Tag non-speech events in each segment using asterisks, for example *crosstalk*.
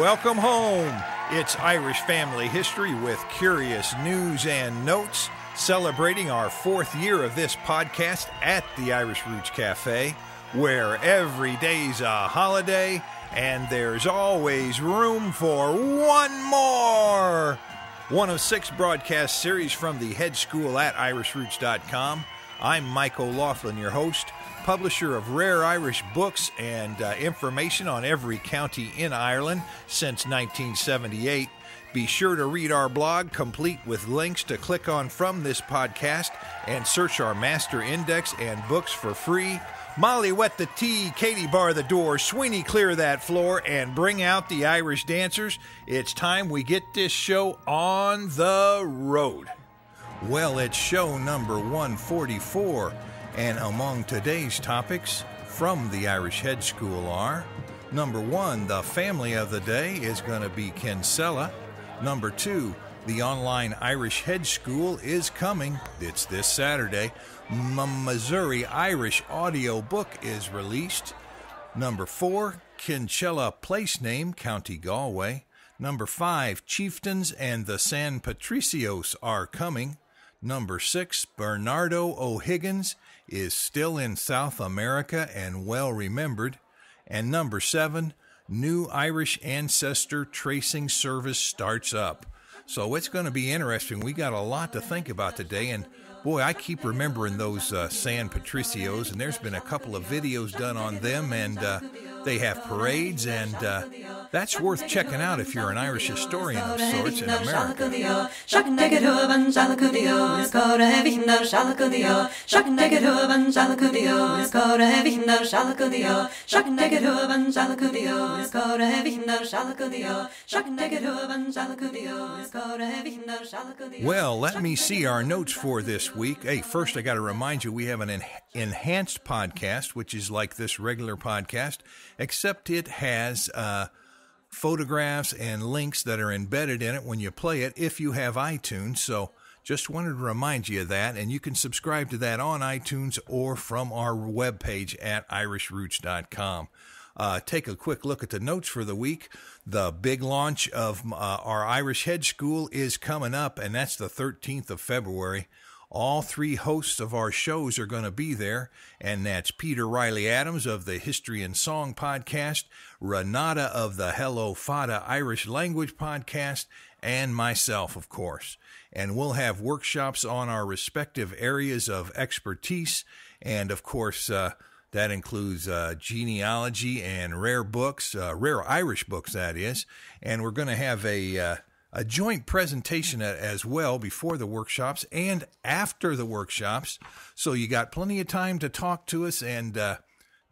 Welcome home. It's Irish Family History with curious news and notes, celebrating our fourth year of this podcast at the Irish Roots Cafe, where every day's a holiday and there's always room for one more. One of six broadcast series from the hedge school at IrishRoots.com. I'm Mike O'Laughlin, your host publisher of rare Irish books and uh, information on every county in Ireland since 1978. Be sure to read our blog, complete with links to click on from this podcast, and search our master index and books for free. Molly, wet the tea. Katie, bar the door. Sweeney, clear that floor and bring out the Irish dancers. It's time we get this show on the road. Well, it's show number 144. And among today's topics from the Irish Hedge School are number one, the family of the day is going to be Kinsella. Number two, the online Irish Hedge School is coming. It's this Saturday. M- Missouri Irish audio book is released. Number four, Kinsella place name, County Galway. Number five, Chieftains and the San Patricios are coming. Number six, Bernardo O'Higgins is still in South America and well remembered. And number seven, new Irish ancestor tracing service starts up. So it's going to be interesting. We got a lot to think about today. And boy, I keep remembering those uh, San Patricios, and there's been a couple of videos done on them, and uh, they have parades, and uh, that's worth checking out if you're an Irish historian of sorts in America. Well, let me see our notes for this week. Hey, first I got to remind you we have an en- enhanced podcast, which is like this regular podcast, except it has uh, photographs and links that are embedded in it when you play it if you have iTunes. So just wanted to remind you of that, and you can subscribe to that on iTunes or from our webpage at irishroots.com. Uh, take a quick look at the notes for the week. The big launch of uh, our Irish Hedge School is coming up, and that's the 13th of February. All three hosts of our shows are going to be there, and that's Peter Riley Adams of the History and Song podcast, Renata of the Hello Fada Irish Language podcast, and myself, of course. And we'll have workshops on our respective areas of expertise, and of course, uh, that includes uh, genealogy and rare books, uh, rare Irish books, that is. And we're going to have a uh, a joint presentation as well before the workshops and after the workshops. So you got plenty of time to talk to us and uh,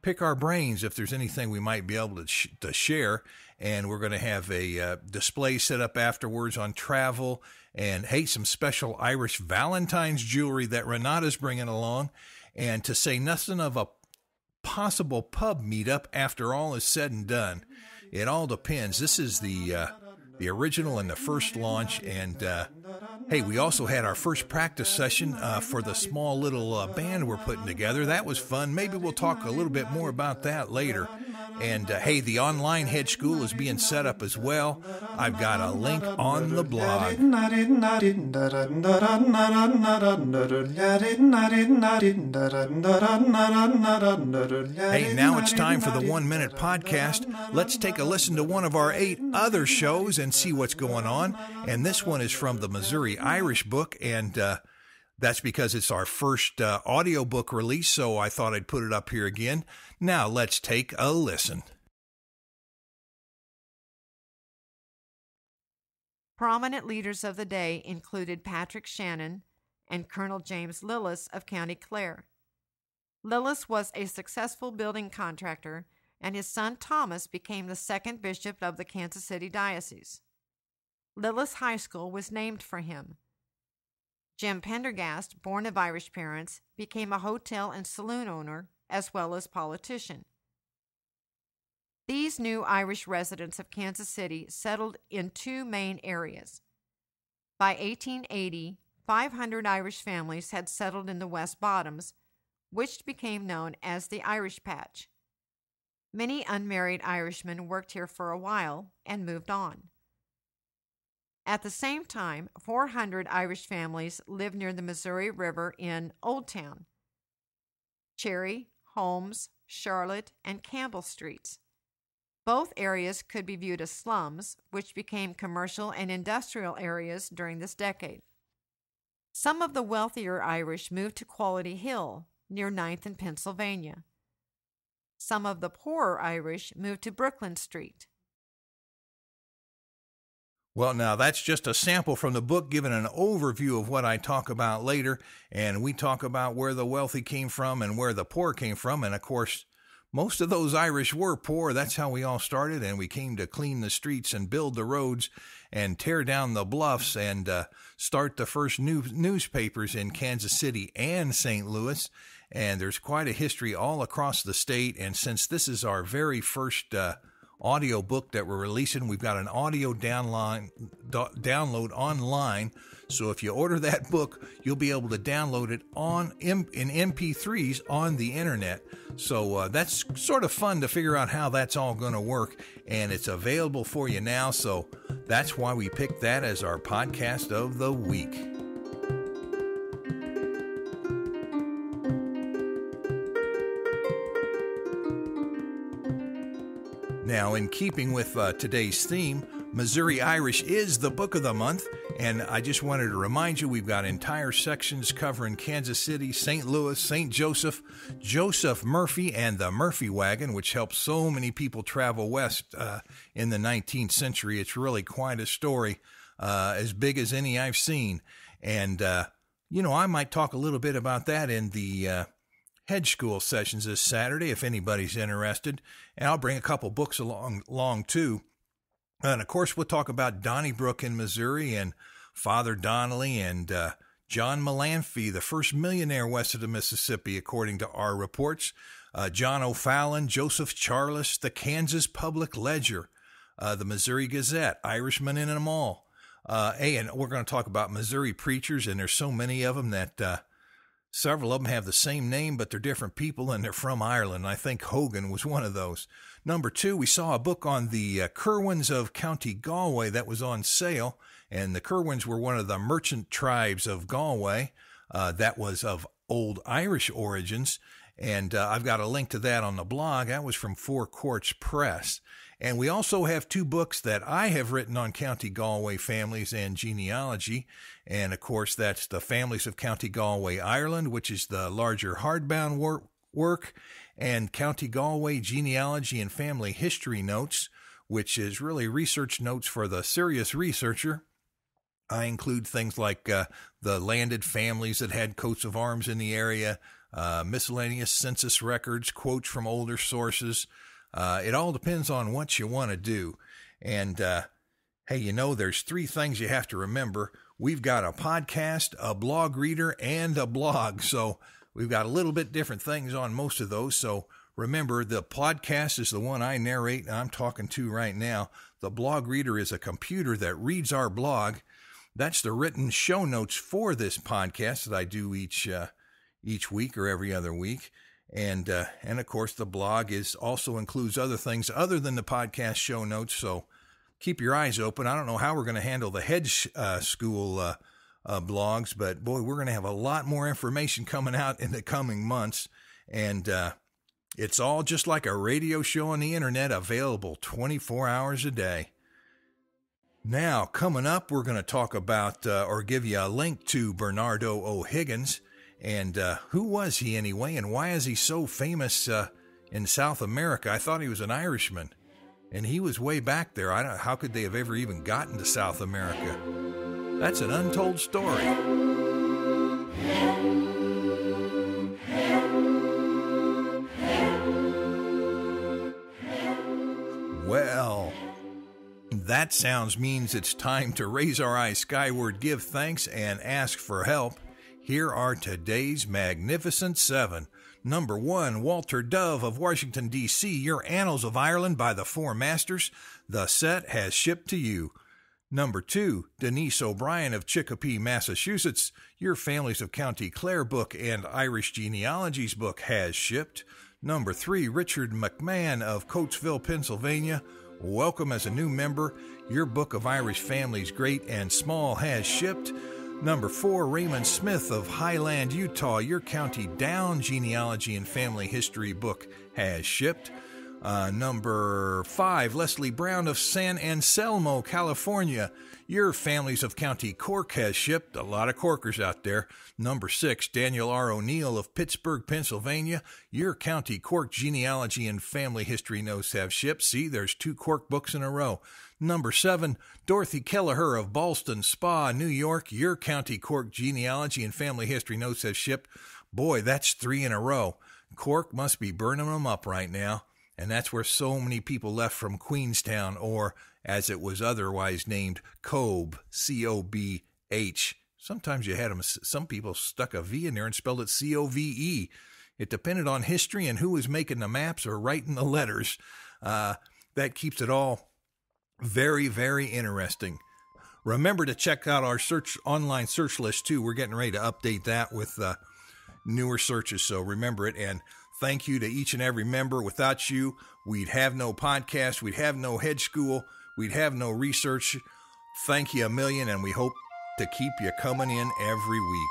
pick our brains if there's anything we might be able to, sh- to share. And we're going to have a uh, display set up afterwards on travel and, hey, some special Irish Valentine's jewelry that Renata's bringing along. And to say nothing of a possible pub meetup after all is said and done. It all depends. This is the. Uh, the original and the first launch. And uh, hey, we also had our first practice session uh, for the small little uh, band we're putting together. That was fun. Maybe we'll talk a little bit more about that later. And uh, hey, the online hedge school is being set up as well. I've got a link on the blog. Hey, now it's time for the one minute podcast. Let's take a listen to one of our eight other shows and see what's going on. And this one is from the Missouri Irish Book, and uh, that's because it's our first uh, audiobook release, so I thought I'd put it up here again. Now let's take a listen. Prominent leaders of the day included Patrick Shannon and Colonel James Lillis of County Clare. Lillis was a successful building contractor, and his son Thomas became the second bishop of the Kansas City Diocese. Lillis High School was named for him. Jim Pendergast, born of Irish parents, became a hotel and saloon owner as well as politician. These new Irish residents of Kansas City settled in two main areas. By 1880, 500 Irish families had settled in the West Bottoms, which became known as the Irish Patch. Many unmarried Irishmen worked here for a while and moved on. At the same time, 400 Irish families lived near the Missouri River in Old Town, Cherry, Holmes, Charlotte, and Campbell Streets. Both areas could be viewed as slums, which became commercial and industrial areas during this decade. Some of the wealthier Irish moved to Quality Hill, near 9th and Pennsylvania. Some of the poorer Irish moved to Brooklyn Street. Well, now that's just a sample from the book, giving an overview of what I talk about later. And we talk about where the wealthy came from and where the poor came from. And of course, most of those Irish were poor. That's how we all started. And we came to clean the streets and build the roads and tear down the bluffs and uh, start the first new newspapers in Kansas City and St. Louis. And there's quite a history all across the state. And since this is our very first uh, audio book that we're releasing. We've got an audio downline, download online. So if you order that *laughs* book, you'll be able to download it on in MP3s on the internet. So uh, that's sort of fun to figure out how that's all going to work, and it's available for you now. So that's why we picked that as our podcast of the week. Now, in keeping with uh, today's theme, Missouri Irish is the book of the month, and I just wanted to remind you we've got entire sections covering Kansas City, St. Louis, St. Joseph, Joseph Murphy, and the Murphy Wagon, which helped so many people travel west uh, in the 19th century. It's really quite a story, uh, as big as any I've seen. And, uh, you know, I might talk a little bit about that in the uh, hedge school sessions this Saturday if anybody's interested. And I'll bring a couple books along, along too. And of course, we'll talk about Donnybrook in Missouri and Father Donnelly and uh, John Mullanphy, the first millionaire west of the Mississippi, according to our reports. Uh, John O'Fallon, Joseph Charles, the Kansas Public Ledger, uh, the Missouri Gazette, Irishman in them all. Uh, hey, and we're going to talk about Missouri preachers, and there's so many of them that uh, Several of them have the same name, but they're different people and they're from Ireland. I think Hogan was one of those. Number two, we saw a book on the uh, Kirwans of County Galway that was on sale, and the Kirwans were one of the merchant tribes of Galway uh, that was of old Irish origins. And uh, I've got a link to that on the blog. That was from Four Courts Press. And we also have two books that I have written on County Galway families and genealogy. And of course, that's The Families of County Galway, Ireland, which is the larger hardbound work, work and County Galway Genealogy and Family History Notes, which is really research notes for the serious researcher. I include things like uh, the landed families that had coats of arms in the area, uh, miscellaneous census records, quotes from older sources, uh, it all depends on what you want to do. And uh, hey, you know, there's three things you have to remember. We've got a podcast, a blog reader, and a blog. *laughs* So we've got a little bit different things on most of those. So remember, the podcast is the one I narrate and I'm talking to right now. The blog reader is a computer that reads our blog. That's the written show notes for this podcast that I do each uh, each week or every other week and uh, and of course the blog is also includes other things other than the podcast show notes. So keep your eyes open. I don't know how we're going to handle the hedge uh, school uh, uh, blogs, but boy, we're going to have a lot more information coming out in the coming months, and uh, it's all just like a radio show on the internet, available 24 hours a day. Now, coming up, we're going to talk about uh, or give you a link to Bernardo O'Higgins. And uh, who was he anyway, and why is he so famous uh, in South America? I thought he was an Irishman, and he was way back there. I don't. How could they have ever even gotten to South America? That's an untold story. Well, that sounds means it's time to raise our eyes skyward, give thanks, and ask for help. Here are today's magnificent seven. Number one, Walter Dove of Washington, D.C., Your Annals of Ireland by the Four Masters. The set has shipped to you. Number two, Denise O'Brien of Chicopee, Massachusetts. Your Families of County Clare book and Irish Genealogies book has shipped. Number three, Richard McMahon of Coatesville, Pennsylvania. Welcome as a new member. Your book of Irish families, great and small, has shipped. Number four, Raymond Smith of Highland, Utah. Your county down genealogy and family history book has shipped. Uh, number five, Leslie Brown of San Anselmo, California. Your Families of County Cork has shipped. A lot of Corkers out there. Number six, Daniel R. O'Neill of Pittsburgh, Pennsylvania. Your County Cork Genealogy and Family History Notes have shipped. See, there's two Cork books in a row. Number seven, Dorothy Kelleher of Ballston Spa, New York. Your County Cork Genealogy and Family History Notes have shipped. Boy, that's three in a row. Cork must be burning them up right now and that's where so many people left from Queenstown, or as it was otherwise named, Cobh, C O B H. Sometimes you had them, some people stuck a V in there and spelled it C O V E. It depended on history and who was making the maps or writing the letters. Uh, that keeps it all very, very interesting. Remember to check out our search online search list too. We're getting ready to update that with uh, newer searches, so remember it. And Thank you to each and every member. Without you, we'd have no podcast, we'd have no hedge school, we'd have no research. Thank you a million, and we hope to keep you coming in every week.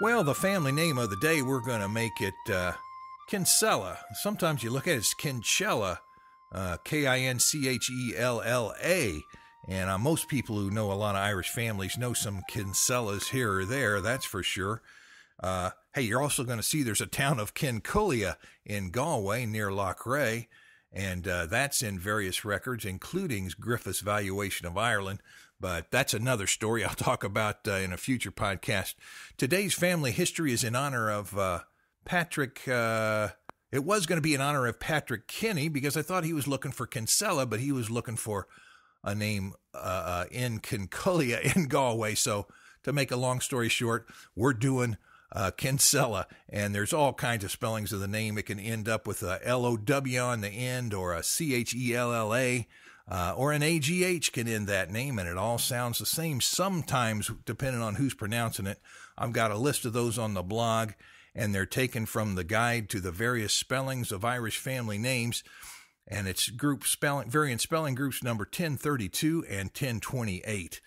Well, the family name of the day, we're going to make it uh, Kinsella. Sometimes you look at it as Kinchella uh, K I N C H E L L A. And uh, most people who know a lot of Irish families know some Kinsellas here or there, that's for sure. Uh, hey, you're also going to see there's a town of Kincullia in Galway near Loughrea, and uh, that's in various records, including Griffith's valuation of Ireland. But that's another story I'll *laughs* talk about uh, in a future podcast. Today's family history is in honor of uh, Patrick. Uh, it was going to be in honor of Patrick Kinney because I thought he was looking for Kinsella, but he was looking for a name uh, uh, in Kincullia *laughs* in Galway. So to make a long story short, we're doing uh, Kinsella, and there's all kinds of spellings of the name. It can end up with a L O W on the end, or a C H E L L A, uh, or an A G H can end that name, and it all sounds the same sometimes, depending on who's pronouncing it. I've got a list of those on the blog, and they're taken from the guide to the various spellings of Irish family names. And it's group spelling, variant spelling groups number 1032 and 1028.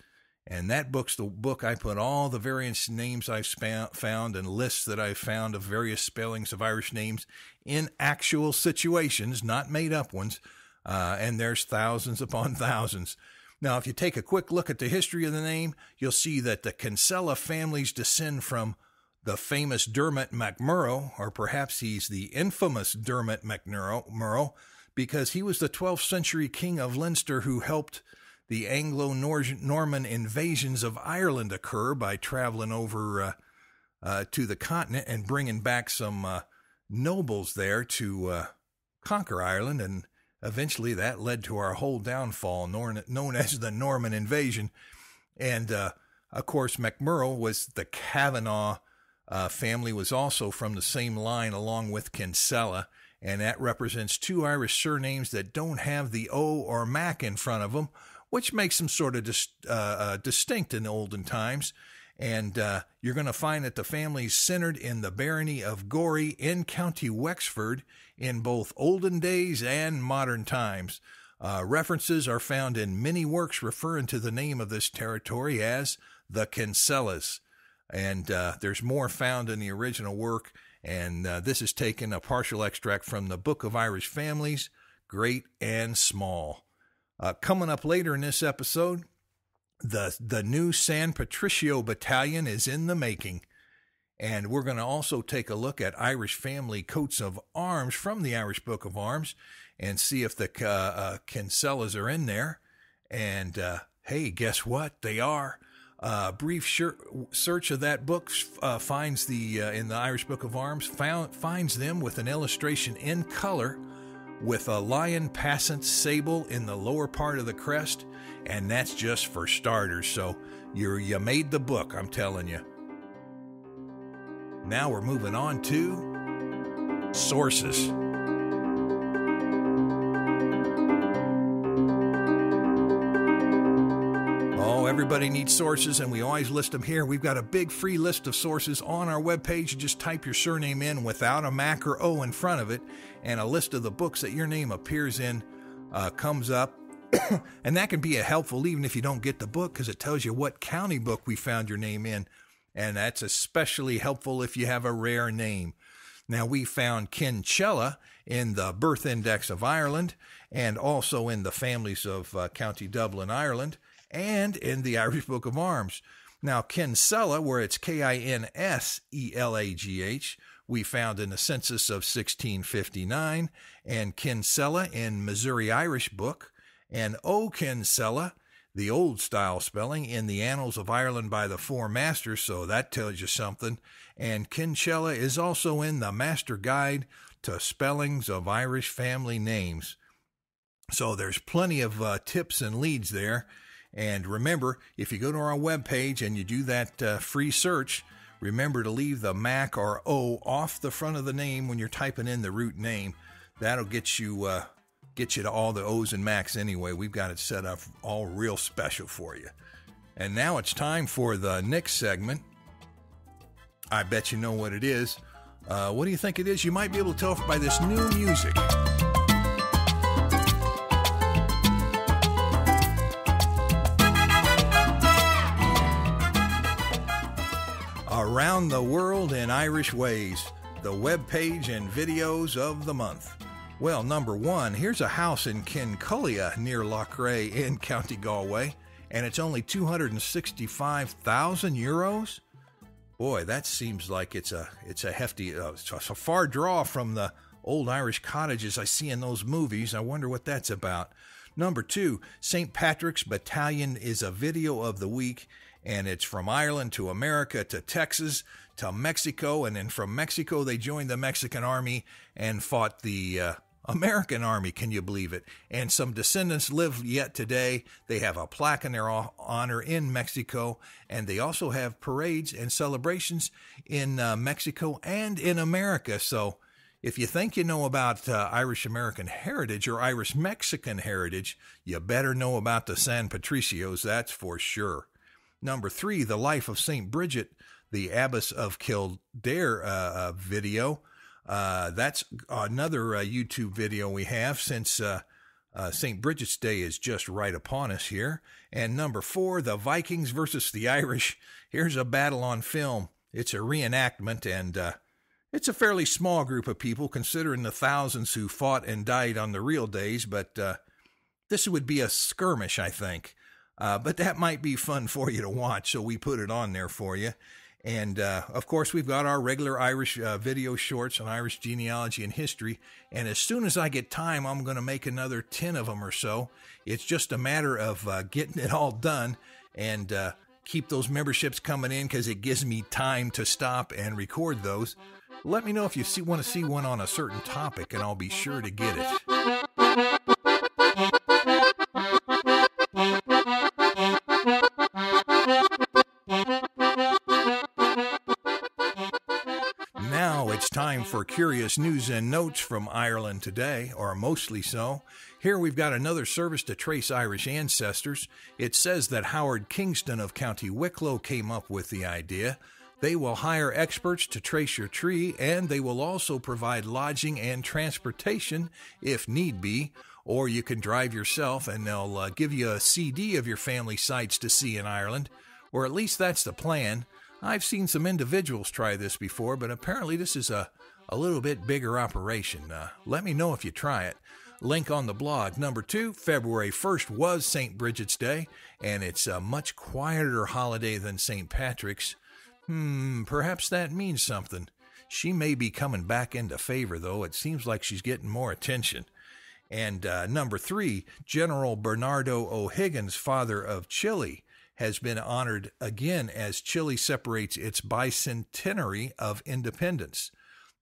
And that book's the book I put all the various names I've found and lists that I've found of various spellings of Irish names in actual situations, not made up ones. Uh, and there's thousands upon *laughs* thousands. Now, if you take a quick look at the history of the name, you'll see that the Kinsella families descend from the famous Dermot MacMurrough, or perhaps he's the infamous Dermot MacMurrough, because he was the 12th century king of Leinster who helped the Anglo Norman invasions of Ireland occur by traveling over uh, uh, to the continent and bringing back some uh, nobles there to uh, conquer Ireland. And eventually that led to our whole downfall, known as the Norman invasion. And uh, of course, MacMurrough was the Kavanagh uh, family was also from the same line along with Kinsella, and that represents two Irish surnames that don't have the O or Mac in front of them, which makes them sort of dis- uh, uh, distinct in the olden times. And uh, you're going to find that the family's centered in the barony of Gorey in County Wexford in both olden days and modern times. Uh, references are found in many works referring to the name of this territory as the Kinsellas. And uh, there's more found in the original work. And uh, this is taken a partial extract from the Book of Irish Families, Great and Small. Uh, coming up later in this episode, the, the new San Patricio Battalion is in the making. And we're going to also take a look at Irish family coats of arms from the Irish Book of Arms and see if the uh, uh, Kinsellas are in there. And uh, hey, guess what? They are. A uh, brief search of that book uh, finds the uh, in the Irish Book of Arms found, finds them with an illustration in color with a lion passant sable in the lower part of the crest, and that's just for starters. So you you made the book, I'm telling you. Now we're moving on to sources. Everybody needs sources, and we always list them here. We've got a big free list of sources on our webpage. You just type your surname in without a Mac or O in front of it, and a list of the books that your name appears in uh, comes up. *coughs* and that can be a helpful even if you don't get the book because it tells you what county book we found your name in. And that's especially helpful if you have a rare name. Now, we found Kinsella in the Birth Index of Ireland and also in the families of uh, County Dublin, Ireland and in the Irish Book of Arms. Now, Kinsella, where it's K I N S E L A G H, we found in the census of 1659, and Kinsella in Missouri Irish Book, and O Kinsella, the old style spelling, in the Annals of Ireland by the Four Masters, so that tells you something. And Kinsella is also in the Master Guide to Spellings of Irish Family Names. So there's plenty of uh, tips and leads there. And remember, if you go to our webpage and you do that uh, free search, remember to leave the Mac or O off the front of the name when you're typing in the root name. That'll get you uh, get you to all the O's and Macs anyway. We've got it set up all real special for you. And now it's time for the next segment. I bet you know what it is. Uh, what do you think it is? You might be able to tell by this new music. Around the World in Irish Ways, the web page and videos of the month. Well, number one, here's a house in Kincullia near Loughrea in *laughs* County Galway, and it's only 265,000 euros. Boy, that seems like it's a it's a hefty, uh, it's a far draw from the old Irish cottages I see in those movies. I wonder what that's about. Number two, St. Patrick's Battalion is a video of the week, and it's from Ireland to America to Texas to Mexico, and then from Mexico they joined the Mexican army and fought the uh, American Army, can you believe it? And some descendants live yet today. They have a plaque in their honor in Mexico, and they also have parades and celebrations in uh, Mexico and in America. So, if you think you know about uh, Irish American heritage or Irish Mexican heritage, you better know about the San Patricios, that's for sure. Number three, The Life of St. Bridget, the Abbess of Kildare uh, uh video. Uh, that's another uh, YouTube video we have since uh, uh St. Bridget's Day is just right upon us here. And number four, the Vikings versus the Irish. Here's a battle on film. It's a reenactment, and it's a fairly small group of people considering the thousands who fought and died on the real days, but this would be a skirmish, I think. But that might be fun for you to watch, so we put it on there for you. And uh, of course, we've got our regular Irish uh, video shorts on Irish genealogy and history. And as soon as I get time, I'm going to make another 10 of them or so. It's just a matter of uh, getting it all done and uh, keep those memberships coming in because it gives me time to stop and record those. Let me know if you see, want to see one on a certain topic, and I'll be sure to get it. Time for curious news and notes from Ireland today, or mostly so. Here we've got another service to trace Irish ancestors. It says that Howard Kingston of County Wicklow came up with the idea. They will hire experts to trace your tree, and they will also provide lodging and transportation if need be. Or you can drive yourself, and they'll uh, give you a CD of your family sites to see in Ireland. Or at least that's the plan. I've seen some individuals try this before, but apparently this is a, a little bit bigger operation. Uh, let me know if you try it. Link on the blog. Number two, February 1st was St. Bridget's Day, and it's a much quieter holiday than St. Patrick's. Hmm, perhaps that means something. She may be coming back into favor, though. It seems like she's getting more attention. And uh, number three, General Bernardo O'Higgins, father of Chile, has been honored again as Chile celebrates its bicentenary of independence.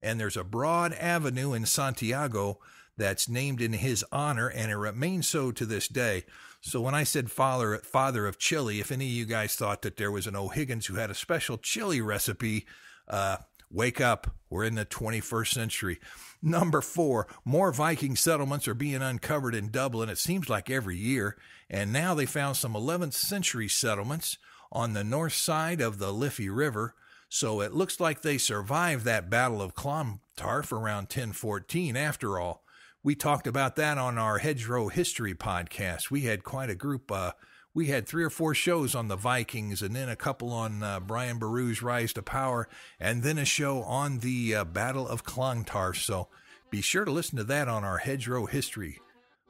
And there's a broad avenue in Santiago that's named in his honor, and it remains so to this day. So when I said father, father of chili, if any of you guys thought that there was an O'Higgins who had a special chili recipe, uh, Wake up. We're in the 21st century. Number four, more Viking settlements are being uncovered in Dublin. It seems like every year. And now they found some 11th century settlements on the north side of the Liffey River. So it looks like they survived that Battle of Clontarf around 1014 after all. We talked about that on our Hedgerow History podcast. We had quite a group. Uh, we had three or four shows on the Vikings, and then a couple on uh, Brian Boru's Rise to Power, and then a show on the uh, Battle of Clontarf. So be sure to listen to that on our Hedgerow History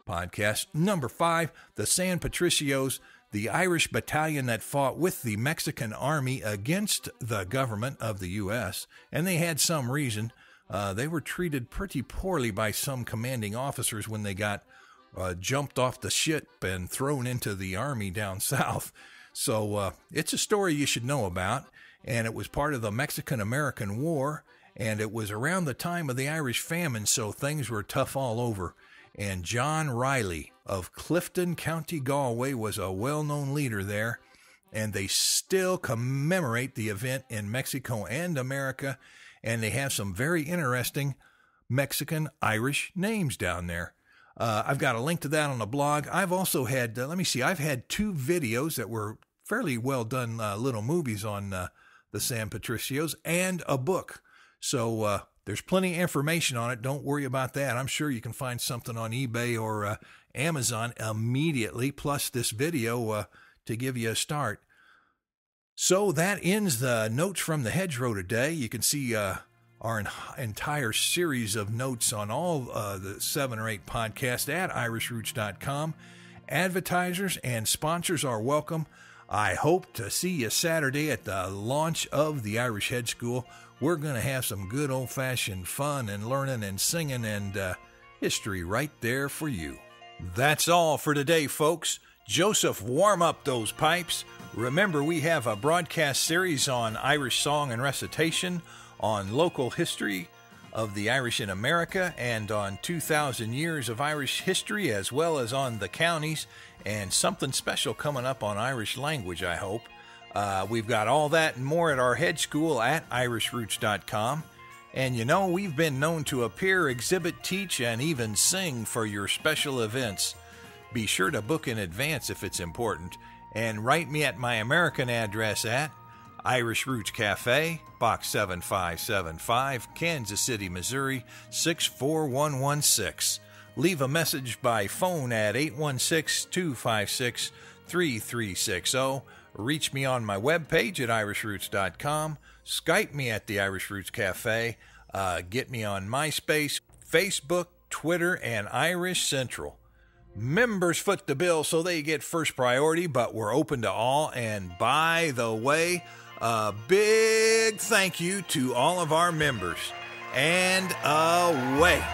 podcast. Number five, the San Patricios, the Irish battalion that fought with the Mexican army against the government of the U.S., and they had some reason. Uh, they were treated pretty poorly by some commanding officers when they got uh, jumped off the ship and thrown into the army down *laughs* south. So uh, it's a story you should know about, and it was part of the Mexican American War, and it was around the time of the Irish famine, so things were tough all over. And John Riley of Clifton, County Galway, was a well known leader there, and they still commemorate the event in Mexico and America, and they have some very interesting Mexican Irish names down there. Uh, I've got a link to that on the blog. I've also had, uh, let me see, I've had two videos that were fairly well done uh, little movies on uh, the San Patricios and a book. So uh, there's plenty of information on it. Don't worry about that. I'm sure you can find something on eBay or uh, Amazon immediately, plus this video uh, to give you a start. So that ends the notes from the hedgerow today. You can see uh, our en- entire series of notes on all uh, the seven or eight podcasts at irishroots.com. Advertisers and sponsors are welcome. I hope to see you Saturday at the launch of the Irish Hedge School. We're going to have some good old fashioned fun and learning and singing and uh, history right there for you. That's all for today, folks. Joseph, warm up those pipes. Remember, we have a broadcast series on Irish song and recitation, on local history of the Irish in America, and on 2,000 years of Irish history, as well as on the counties, and something special coming up on Irish language, I hope. Uh, we've got all that and more at our hedge school at irishroots.com. And you know, we've been known to appear, exhibit, teach, and even sing for your special events. Be sure to book in advance if it's important, and write me at my American address at Irish Roots Cafe, Box 7575, Kansas City, Missouri 64116. Leave a message by phone at 816 256 3360 Reach me on my webpage at irishroots.com. Skype me at the Irish Roots Cafe. Uh, get me on MySpace, Facebook, Twitter, and Irish Central. Members foot the bill so they get first priority, but we're open to all. And by the way, a big thank you to all of our members. And away.